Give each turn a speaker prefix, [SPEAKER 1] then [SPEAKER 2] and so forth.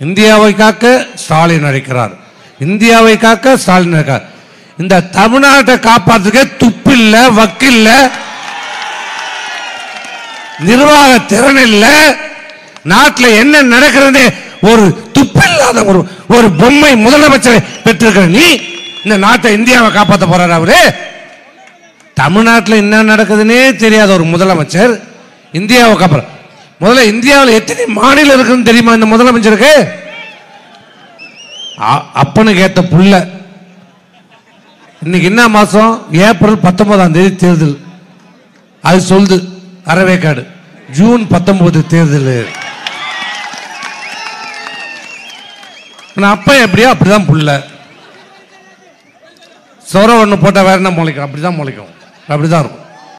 [SPEAKER 1] இந்தியாவை காக்க ஸ்டாலின் அழைக்கிறார். இந்தியாவை காக்க ஸ்டாலின் அழைக்கிறார். இந்த தமிழ்நாட்டை காப்பாற்றுக்க துப்பில்ல வக்கில்ல நிர்வாக திறன் இல்லை நாட்டில் என்ன நடக்கிறது ஒரு துப்பில்லாத ஒரு ஒரு பொம்மை முதலமைச்சரை பெற்றிருக்கிற நீ இந்த நாட்டை இந்தியாவை காப்பாற்ற போறாரு அவரு. தமிழ்நாட்டில் என்ன நடக்குதுன்னே தெரியாத ஒரு முதலமைச்சர் இந்தியாவை காப்பாற்ற முதல்ல இந்தியாவில் எத்தனை மாநிலம் இருக்குன்னு தெரியுமா இந்த முதலமைச்சருக்கு? அ- அப்பனுக்கு ஏத்த புள்ள. இன்னைக்கு என்ன மாசம்? ஏப்ரல் பத்தொன்பதாம் தேதி தேர்தல். அது சொல்லுது அறவேக்காடு ஜூன் பத்தொன்பது தேர்தல். நான் அப்ப எப்படியோ அப்படிதான் புள்ள. சொர ஒன்று போட்டால் வேற என்ன முளைக்கும்? அப்படிதான் முளைக்கும். அப்படிதான் இருக்கும்.